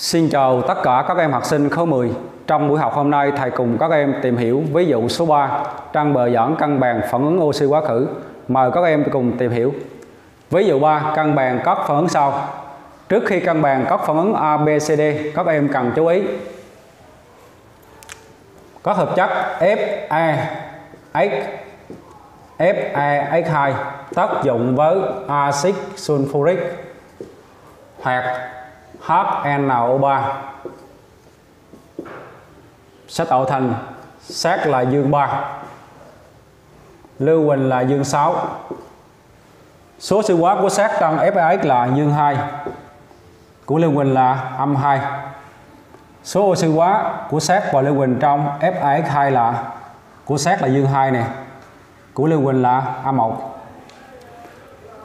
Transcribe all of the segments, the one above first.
Xin chào tất cả các em học sinh khối 10. Trong buổi học hôm nay, thầy cùng các em tìm hiểu ví dụ số 3 trang bờ giảng cân bằng phản ứng oxy hóa khử. Mời các em cùng tìm hiểu. Ví dụ 3, cân bằng các phản ứng sau. Trước khi cân bằng các phản ứng A, B, C, D, các em cần chú ý. Các hợp chất Fe, H, FeH2 tác dụng với axit sulfuric hoặc HNO3 sẽ tạo thành sát là dương 3 lưu huỳnh là dương 6 số siêu hóa của sát tăng FAX là dương 2 của lưu huỳnh là âm 2 số oxy hóa của sát và lưu huỳnh trong FAX2 là của sát là dương 2 này của lưu huỳnh là âm 1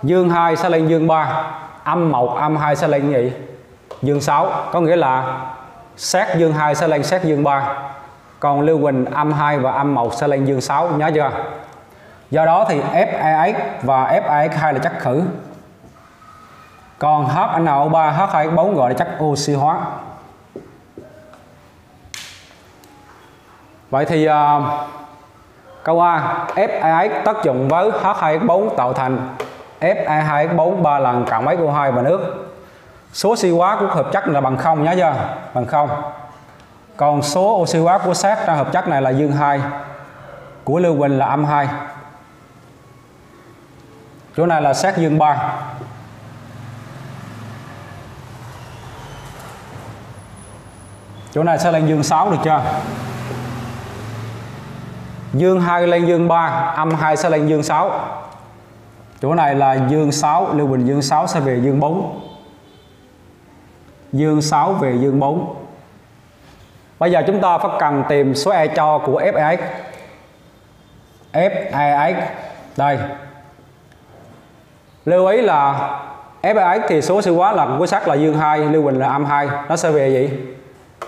dương 2 sẽ lên dương 3 âm 1 âm 2 sẽ lên gì? Dương 6 có nghĩa là sát dương 2 sẽ lên sát dương 3 còn lưu huỳnh âm 2 và âm 1 sẽ lên dương 6 nhớ chưa? Do đó thì FAX và FAX2 là chất khử. Còn HNO3 H2O4 gọi là chất oxy hóa. Vậy thì uh, câu A FAX tác dụng với H2O4 tạo thành Fe2O4 3 lần cộng máy O2 và nước số oxy hóa của hợp chất là bằng không nhớ chưa bằng không. Còn số oxy hóa của sát trong hợp chất này là dương 2 của lưu huỳnh là âm 2 chỗ này là sát dương 3 chỗ này sẽ lên dương 6 được chưa? Dương 2 lên dương 3 âm 2 sẽ lên dương 6 chỗ này là dương 6 lưu huỳnh dương 6 sẽ về dương 4 dương 6 về dương 4 bây giờ chúng ta phải cần tìm số e cho của FEH FEH đây. Lưu ý là FEH thì số siêu quá là của sắc là dương 2 lưu huỳnh là âm 2 nó sẽ về gì?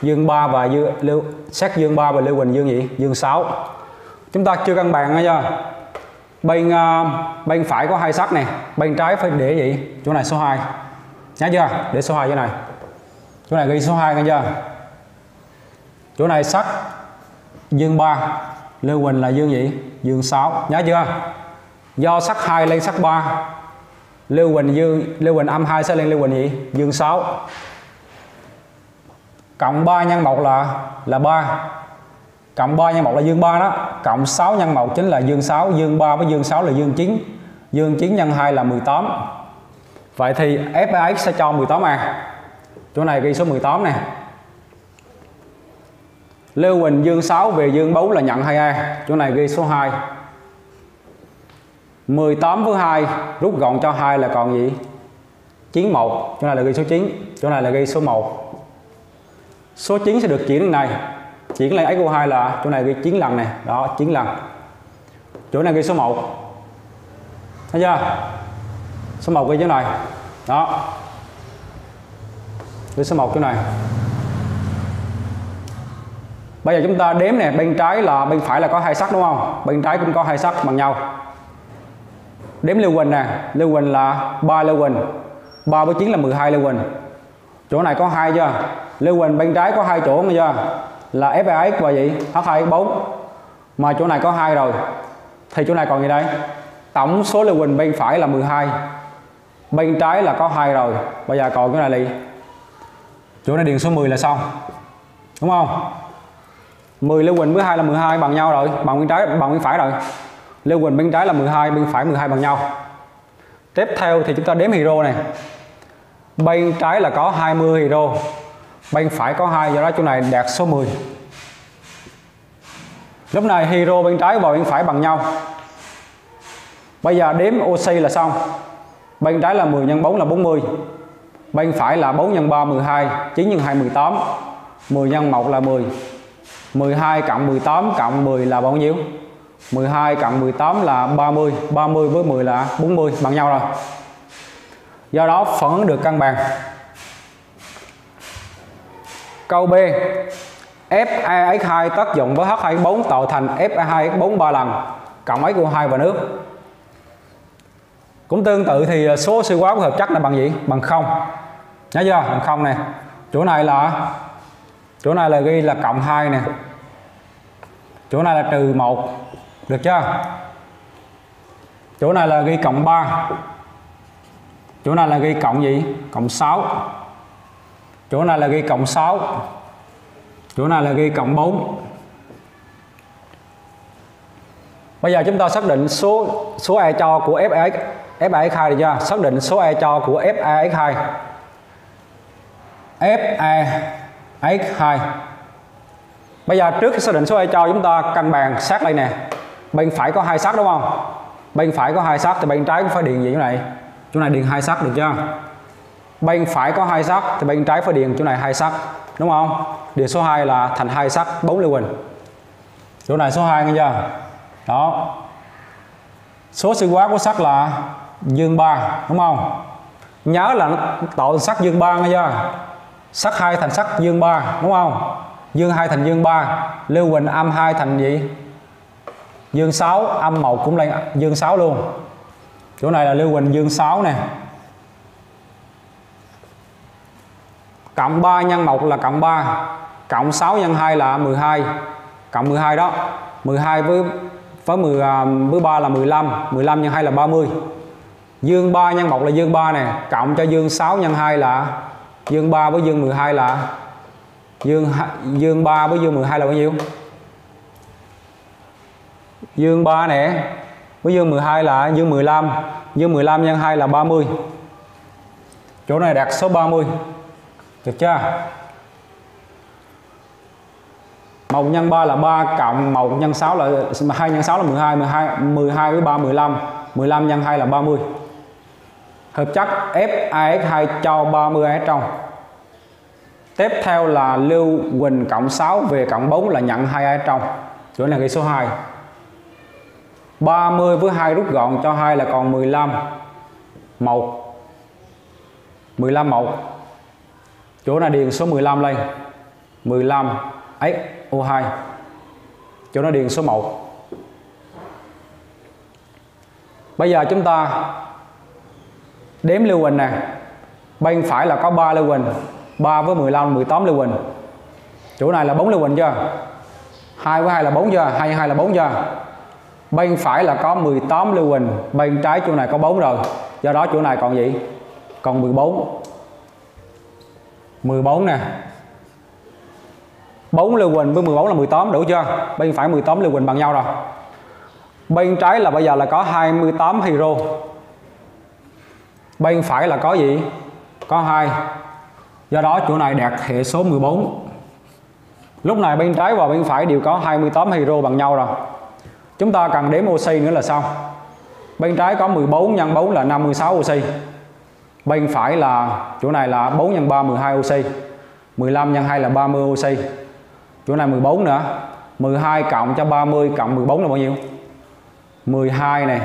Dương 3 và dương lưu sắt dương 3 và lưu huỳnh dương gì? Dương 6 chúng ta chưa căn bàn nghe chưa bên uh, bên phải có hai sắc này bên trái phải để gì? Chỗ này số 2 nhá chưa? Để số 2 chỗ này chỗ này ghi số 2 nghe chưa chỗ này sắc, dương 3 lưu Quỳnh là dương gì? Dương 6 nhớ chưa? Do sắc 2 lên sắc 3 lưu Quỳnh dương lưu Quỳnh âm 2 sẽ lên lưu Quỳnh gì? Dương 6 cộng 3 nhân 1 là là 3 cộng 3 nhân 1 là dương 3 đó. Cộng 6 nhân 1 chính là dương 6 dương 3 với dương 6 là dương 9 dương 9 nhân 2 là 18 vậy thì FAX sẽ cho 18 a chỗ này ghi số 18 nè. Lưu Huỳnh dương 6 về dương 4 là nhận 2A chỗ này ghi số 2 18 với 2 rút gọn cho 2 là còn gì? 91 chỗ này là ghi số 9 chỗ này là ghi số 1 số 9 sẽ được chuyển đến này. Chuyển lên x 2 là chỗ này ghi 9 lần này đó 9 lần. Chỗ này ghi số 1 thấy chưa? Số 1 ghi chỗ này. Đó ghi số 1 chỗ này. Bây giờ chúng ta đếm nè, bên trái là, bên phải là có hai sắc đúng không? Bên trái cũng có hai sắc bằng nhau. Đếm lưu huỳnh nè, lưu huỳnh là 3 lưu huỳnh 3 với 9 là 12 lưu huỳnh. Chỗ này có hai chưa? Lưu huỳnh bên trái có hai chỗ nghe chưa? Là FAX và gì? H2X4 mà chỗ này có hai rồi. Thì chỗ này còn gì đây? Tổng số lưu huỳnh bên phải là 12 bên trái là có hai rồi. Bây giờ còn cái này là gì? Chỗ này điền số 10 là xong, đúng không? 10 Lê Quỳnh với 2 là 12 bằng nhau rồi, bằng bên trái, bằng bên phải rồi. Lê Quỳnh bên trái là 12 bên phải 12 bằng nhau. Tiếp theo thì chúng ta đếm hero này. Bên trái là có 20 hero bên phải có 2 do đó chỗ này đạt số 10 lúc này hero bên trái và bên phải bằng nhau. Bây giờ đếm oxy là xong. Bên trái là 10 nhân 4 là 40 bên phải là 4 nhân 3 12 9 nhân 2 18 10 nhân 1 là 10 12 cộng 18 cộng 10 là bao nhiêu? 12 cộng 18 là 30 30 với 10 là 40 bằng nhau rồi. Do đó phản ứng được cân bằng câu B. FeH2 tác dụng với H24 tạo thành Fe2X4 3 lần, cộng SO2 và nước. Cũng tương tự thì số oxy hóa của hợp chất là bằng gì? Bằng 0 nhớ chưa? Bằng không này chỗ này là chỗ này là ghi là cộng 2 nè. Chỗ này là trừ 1 được chưa? Chỗ này là ghi cộng 3 chỗ này là ghi cộng gì? Cộng 6 chỗ này là ghi cộng 6 chỗ này là ghi cộng 4 bây giờ chúng ta xác định số số e cho của FAX FAX2 được chưa? Xác định số e cho của FAX2 FAX2 bây giờ trước khi xác định số e cho chúng ta căn bàn sát đây nè. Bên phải có hai sát đúng không? Bên phải có hai sát thì bên trái cũng phải điền gì chỗ này. Chỗ này điền hai sát được chưa? Bên phải có hai sát thì bên trái phải điền chỗ này hai sát đúng không? Điền số 2 là thành hai sát 4 lưu huỳnh. Chỗ này số 2 nghe chưa? Đó. Số siêu quá của sắc là dương 3 đúng không? Nhớ là nó tạo sắc dương 3 nghe chưa? Sắc 2 thành sắc dương 3 đúng không? Dương 2 thành dương 3 lưu huỳnh âm 2 thành gì? Dương 6 âm 1 cũng lên dương 6 luôn. Chỗ này là lưu huỳnh dương 6 nè. Cộng 3 nhân 1 là cộng 3 cộng 6 nhân 2 là 12 cộng 12 đó 12 với với 10 à, với 3 là 15 15 nhân 2 là 30 dương 3 nhân 1 là dương 3 nè, cộng cho dương 6 nhân 2 là dương 3 với dương 12 là? Dương dương 3 với dương 12 là bao nhiêu? Dương 3 nè, với dương 12 là dương 15 dương 15 nhân 2 là 30 chỗ này đặt số 30 được chưa? 1 nhân 3 là 3 cộng 1 nhân 6 là 2 nhân 6 là 12 12 12 với 3 15 15 nhân 2 là 30 hợp chất FAS2 cho 30 ở trong. Tiếp theo là lưu huỳnh cộng 6 về cộng 4 là nhận 2 ở trong. Chỗ này ghi số 2 30 với 2 rút gọn cho 2 là còn 15 1 15 1 chỗ này điền số 15 lên. 15 SO2 chỗ này điền số 1 bây giờ chúng ta đếm lưu huỳnh nè. Bên phải là có 3 lưu huỳnh 3 với 15 18 lưu huỳnh. Chỗ này là 4 lưu huỳnh chưa? 2 với 2 là 4 chưa? 2 2 là 4 chưa? Bên phải là có 18 lưu huỳnh, bên trái chỗ này có 4 rồi. Do đó chỗ này còn gì? Còn 14 14 nè. 4 lưu huỳnh với 14 là 18 đủ chưa? Bên phải 18 lưu huỳnh bằng nhau rồi. Bên trái là bây giờ là có 28 hero bên phải là có gì? Có hai. Do đó chỗ này đạt hệ số 14 lúc này bên trái và bên phải đều có 28 hydro bằng nhau rồi. Chúng ta cần đếm oxy nữa là sao? Bên trái có 14 nhân 4 là 56 oxy. Bên phải là, chỗ này là 4 nhân 3 12 oxy. 15 nhân 2 là 30 oxy. Chỗ này 14 nữa. 12 cộng cho 30 cộng 14 là bao nhiêu? 12 này.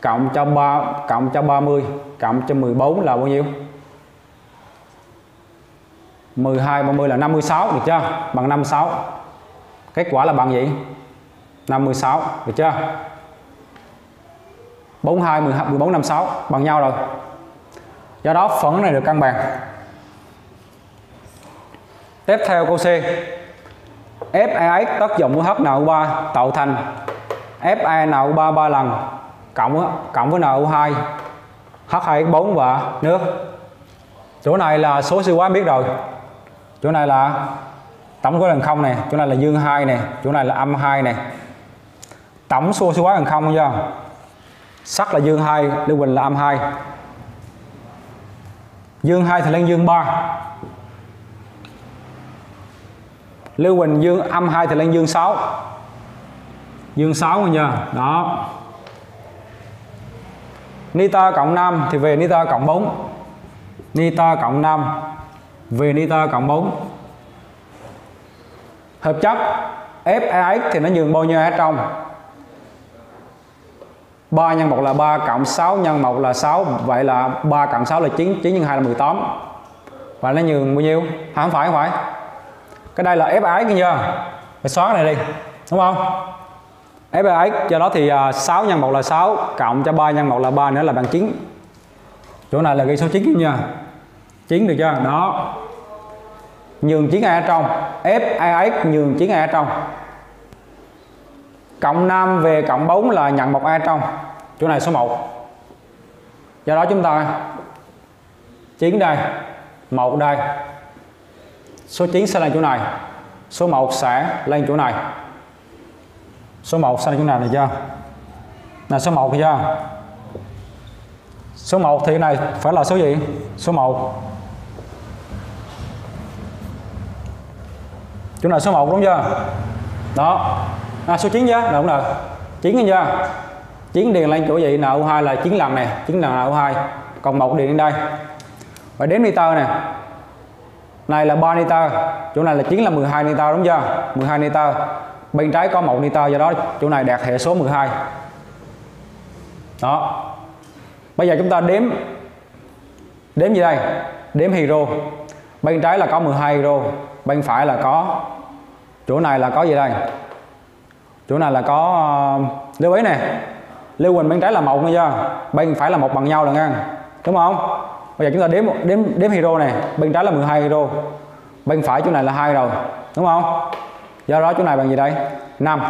Cộng cho 3 cộng cho 30 cộng cho 14 là bao nhiêu? 12 30 là 56 được chưa? Bằng 56 kết quả là bằng gì? 56 được chưa? 42 12, 14 56 bằng nhau rồi. Do đó phần này được cân bằng. Tiếp theo câu C. FAX tác dụng của HNO3 tạo thành FaNO3 3 lần cộng cộng với NO2 H2X4 và nước. Chỗ này là số siêu quá biết rồi. Chỗ này là tổng số lần không này, chỗ này là dương 2 này, chỗ này là âm 2 này. Tổng số siêu quá bằng không chưa sắc là dương 2 lưu huỳnh là âm 2 dương 2 thì lên dương 3 lưu huỳnh dương âm 2 thì lên dương 6 dương 6 nha. Đó nita cộng 5 thì về nita cộng 4 nita cộng 5 về nita cộng 4 hợp chất FAX thì nó nhường bao nhiêu ở trong? 3 nhân 1 là 3 cộng 6 nhân 1 là 6 vậy là 3 cộng 6 là 9 9 nhân 2 là 18 và nó nhường bao nhiêu? À, không phải không phải. Cái đây là FAX kia chưa? Phải xóa cái này đi đúng không? FAX do đó thì à, 6 nhân 1 là 6 cộng cho 3 nhân 1 là 3 nữa là bằng 9 chỗ này là ghi số 9 nha. 9 được chưa? Đó. Nhường 9 ai ở trong. F nhường 9 ai ở trong. Cộng 5 về cộng 4 là nhận một A trong. Chỗ này số 1 do đó chúng ta 9 đây 1 đây. Số 9 sẽ lên chỗ này. Số 1 sẽ lên chỗ này số 1 sẽ chỗ nào này chưa? Là số 1 chưa? Số 1 thì này phải là số gì? Số 1 chỗ này số 1 đúng chưa? Đó. À, số 9 chứ đúng rồi. 9 chưa? 9 điền lên chỗ gì? NO2 là 9 lần này. 9 lần NO2 còn một điền lên đây. Và đếm nitơ nè. Này là 3 nitơ. Chỗ này là 9 là 12 nitơ đúng chưa? 12 nitơ bên trái có một nitơ do đó chỗ này đạt hệ số 12 đó. Bây giờ chúng ta đếm đếm gì đây? Đếm hydro. Bên trái là có 12 hydro bên phải là có chỗ này là có gì đây? Chỗ này là có uh, lưu ý nè. Lưu huỳnh bên trái là một nghe chưa bên phải là một bằng nhau là ngang. Đúng không? Bây giờ chúng ta đếm đếm đếm hydro này bên trái là 12 hydro. Bên phải chỗ này là hai rồi. Đúng không? Do đó chỗ này bằng gì đây? 5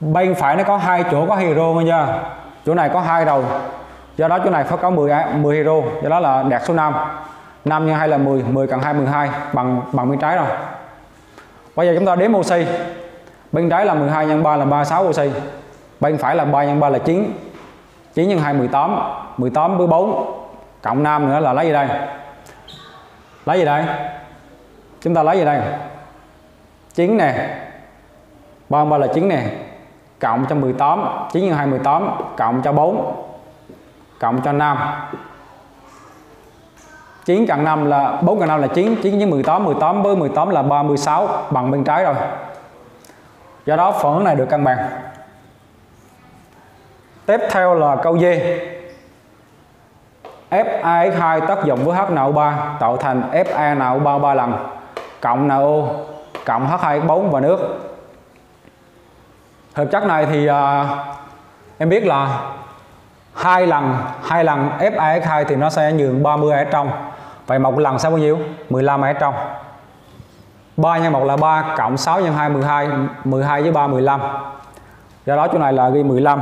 bên phải nó có hai chỗ có hero nghe chưa? Chỗ này có hai đầu. Do đó chỗ này phải có 10 10 hero. Do đó là đạt số 5 5 nhân 2 là 10 10 cộng 2 12 bằng bằng bên trái rồi. Bây giờ chúng ta đếm oxy. Bên trái là 12 nhân 3 là 36 oxy. Bên phải là 3 nhân 3 là 9 9 nhân 2 18 18 với 4 cộng 5 nữa là lấy gì đây? Lấy gì đây? Chúng ta lấy gì đây? 9 nè. 33 là 9 nè. Cộng cho 18 9 x 2 18 cộng cho 4 cộng cho 5 9 cộng 5 là 4 cộng 5 là 9 9 với 18 18 với 18 là 36 bằng bên trái rồi. Do đó phần này được cân bằng. Tiếp theo là câu D. FaX2 tác dụng với HNO3 tạo thành FANO33 lần cộng NO cộng H2X4 và nước. Hợp chất này thì à, em biết là hai lần hai lần FAS2 thì nó sẽ nhường 30 ở trong. Vậy một lần sẽ bao nhiêu? 15 ở trong. 3 nhân 1 là 3 cộng 6 nhân 2 12 12 với 3 15 do đó chỗ này là ghi 15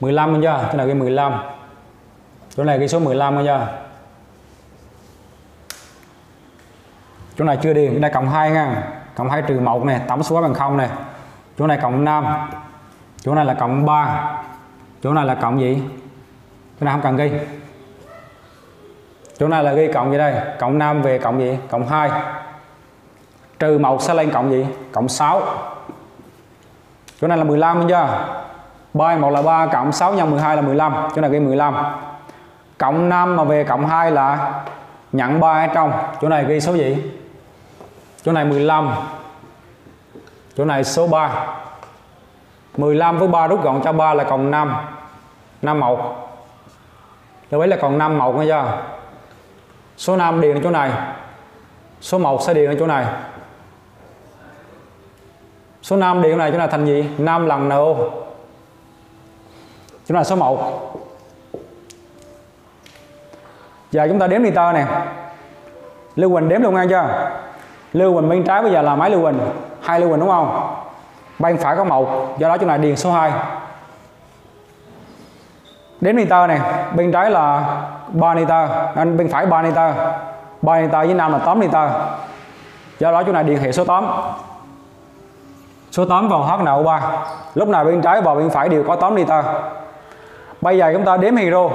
15 chưa chỗ này ghi 15 chỗ này ghi số 15 chưa chỗ này chưa điền này cộng 2 nha. Cộng 2 trừ 1 này tổng số bằng 0 này chỗ này cộng 5 chỗ này là cộng 3 chỗ này là cộng gì? Chỗ này không cần ghi. Chỗ này là ghi cộng gì đây? Cộng 5 về cộng gì? Cộng 2 trừ 1 sẽ lên cộng gì? Cộng 6 chỗ này là 15 chưa 3 1 là 3 cộng 6 nhân 12 là 15 chỗ này ghi 15 cộng 5 mà về cộng 2 là nhận 3 ở trong. Chỗ này ghi số gì? Chỗ này 15 chỗ này số 3 15 với 3 rút gọn cho 3 là còn 5 5 1 lưu ý là còn 5 1 nghe chưa? Số 5 điền ở chỗ này. Số 1 sẽ điền ở chỗ này. Số 5 điền ở này, chỗ này thành gì? 5 lần NO chỗ này số 1 giờ chúng ta đếm nitơ nè. Lưu Quỳnh đếm luôn nghe chưa? Lưu huỳnh bên trái bây giờ là máy lưu huỳnh, hai lưu huỳnh đúng không? Bên phải có một do đó chỗ này điền số 2 đếm nitơ này bên trái là 3 nitơ anh bên phải 3 nitơ. 3 nitơ với 5 là 8 nitơ. Do đó chỗ này điền hệ số 8 số 8 vào HNO3 lúc nào bên trái và bên phải đều có 8 nitơ. Bây giờ chúng ta đếm hydro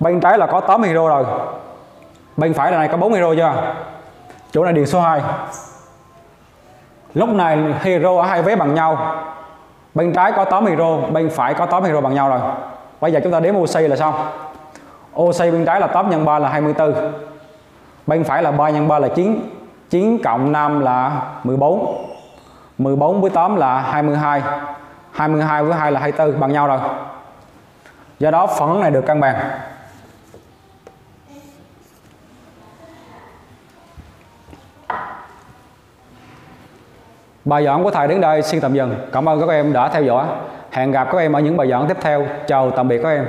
bên trái là có 8 hydro rồi. Bên phải là này có 4 hydro chưa? Chỗ này điền số 2 lúc này hero ở hai vé bằng nhau. Bên trái có 8 hero, bên phải có 8 hero bằng nhau rồi. Bây giờ chúng ta đếm oxy là xong oxy bên trái là 8 nhân 3 là 24 bên phải là 3 nhân 3 là 9 9 cộng 5 là 14 14 với 8 là 22 22 với 2 là 24 bằng nhau rồi. Do đó phần này được cân bằng. Bài giảng của thầy đến đây xin tạm dừng. Cảm ơn các em đã theo dõi. Hẹn gặp các em ở những bài giảng tiếp theo. Chào tạm biệt các em.